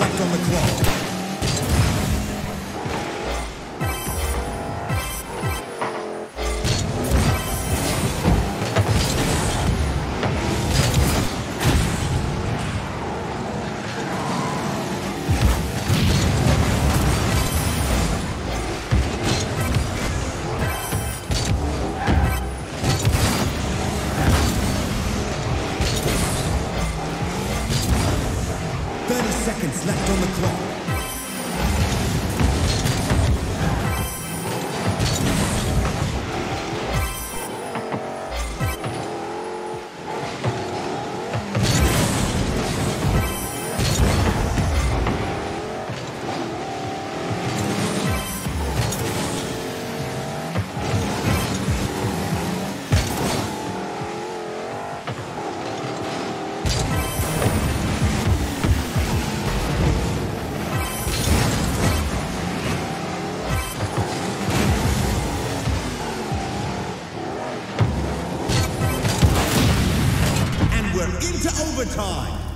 reflect on the clock. into overtime.